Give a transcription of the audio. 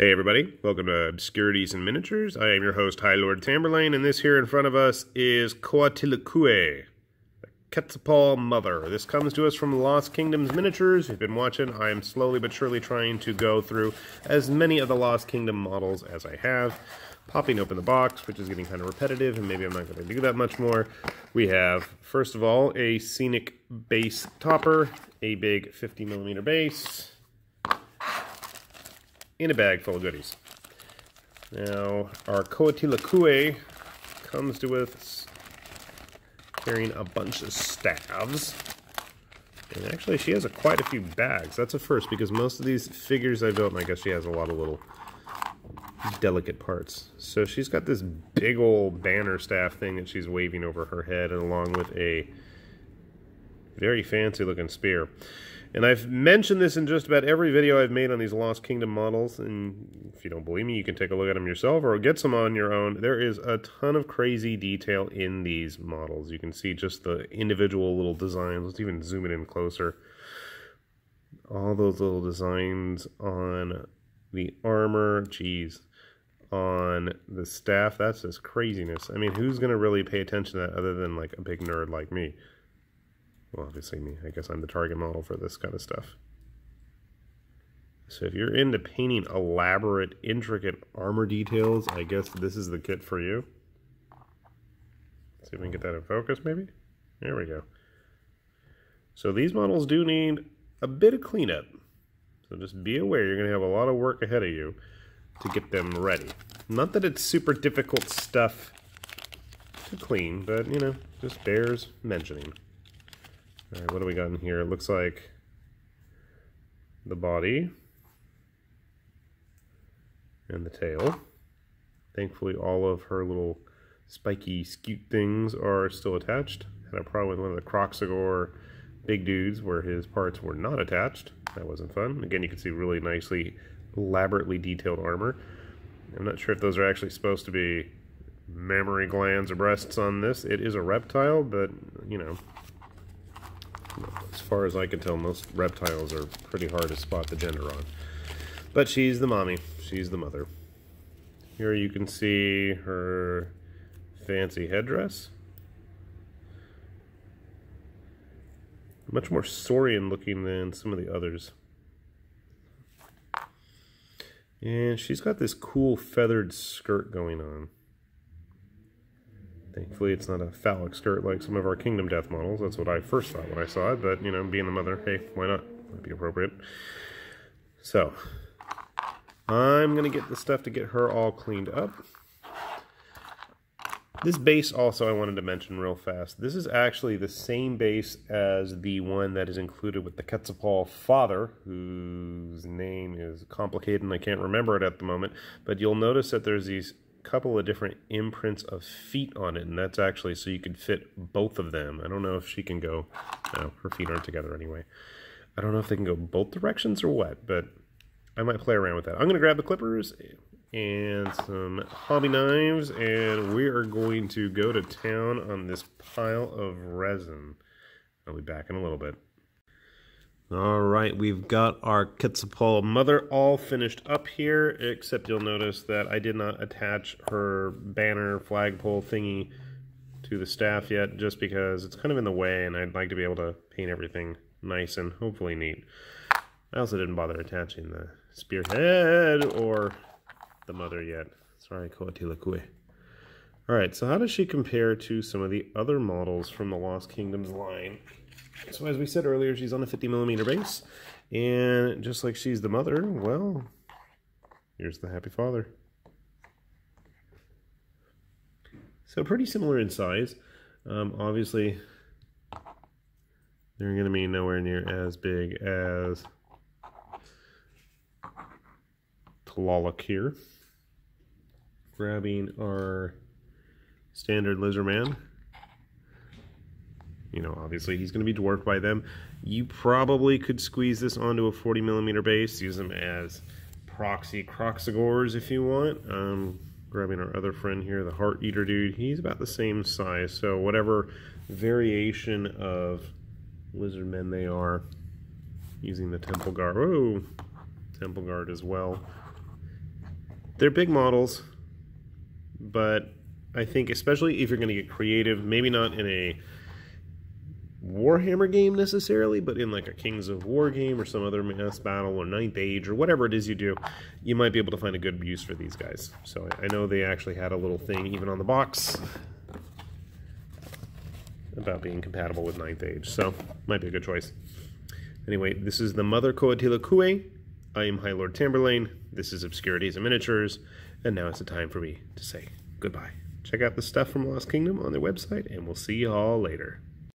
Hey everybody, welcome to Obscurities in Miniatures. I am your host, High Lord Tamberlane, and this here in front of us is Coatlicue, the Quetzalpoatl Mother. This comes to us from Lost Kingdoms Miniatures. If you've been watching, I am slowly but surely trying to go through as many of the Lost Kingdom models as I have. Popping open the box, which is getting kind of repetitive, and maybe I'm not going to do that much more. We have, first of all, a Scenic base topper, a big 50 millimeter base, in a bag full of goodies. Now, our Coatlicue comes to us carrying a bunch of staves. And actually, she has a, quite a few bags. That's a first, because most of these figures I built, I guess she has a lot of little delicate parts. So she's got this big old banner staff thing that she's waving over her head, and along with a very fancy looking spear. And I've mentioned this in just about every video I've made on these Lost Kingdom models, and if you don't believe me, you can take a look at them yourself or get some on your own. There is a ton of crazy detail in these models. You can see just the individual little designs. Let's even zoom it in closer. All those little designs on the armor, geez, on the staff, that's just craziness. I mean, who's going to really pay attention to that other than like a big nerd like me? Well, obviously me. I guess I'm the target model for this kind of stuff. So if you're into painting elaborate, intricate armor details, I guess this is the kit for you. see if we can get that in focus, maybe? There we go. So these models do need a bit of cleanup. So just be aware, you're going to have a lot of work ahead of you to get them ready. Not that it's super difficult stuff to clean, but, you know, just bears mentioning. All right, what do we got in here? It looks like the body and the tail. Thankfully, all of her little spiky scute things are still attached. Had a problem with one of the Kroxigor big dudes where his parts were not attached. That wasn't fun. Again, you can see really nicely, elaborately detailed armor. I'm not sure if those are actually supposed to be mammary glands or breasts on this. It is a reptile, but, you know, as far as I can tell, most reptiles are pretty hard to spot the gender on. But she's the mommy. She's the mother. Here you can see her fancy headdress. Much more Saurian looking than some of the others. And she's got this cool feathered skirt going on. Thankfully, it's not a phallic skirt like some of our Kingdom Death models. That's what I first thought when I saw it, but, you know, being the mother, hey, why not? Might be appropriate. So, I'm going to get the stuff to get her all cleaned up. This base also I wanted to mention real fast. This is actually the same base as the one that is included with the Quetzalpoatl father, whose name is complicated and I can't remember it at the moment. But you'll notice that there's these couple of different imprints of feet on it, and that's actually so you could fit both of them. I don't know if she can go, no, her feet aren't together anyway. I don't know if they can go both directions or what, but I might play around with that. I'm going to grab the clippers and some hobby knives, and we are going to go to town on this pile of resin. I'll be back in a little bit. All right, we've got our Quetzalpoatl mother all finished up here, except you'll notice that I did not attach her banner flagpole thingy to the staff yet, just because it's kind of in the way, and I'd like to be able to paint everything nice and hopefully neat. I also didn't bother attaching the spearhead or the mother yet. Sorry, Coatlicue. Alright, so how does she compare to some of the other models from the Lost Kingdoms line? So as we said earlier, she's on a 50 millimeter base. And just like she's the mother, well, here's the happy father. So pretty similar in size. Um, obviously, they're going to be nowhere near as big as Tlaloc here. Grabbing our standard lizard man you know, obviously he's going to be dwarfed by them. You probably could squeeze this onto a 40 millimeter base, use them as proxy Kroxigors if you want. Um, grabbing our other friend here, the Heart Eater dude, he's about the same size. So whatever variation of lizard men they are, using the Temple Guard. Oh, Temple Guard as well. They're big models, but I think especially if you're going to get creative, maybe not in a Warhammer game necessarily, but in like a Kings of War game or some other mass battle or Ninth Age or whatever it is you do, you might be able to find a good use for these guys. So I know they actually had a little thing even on the box about being compatible with Ninth Age, so might be a good choice. Anyway, this is the Mother Coatlicue. I am High Lord Tamberlane. This is Obscurities in Miniatures, and now it's the time for me to say goodbye. Check out the stuff from Lost Kingdom on their website, and we'll see you all later.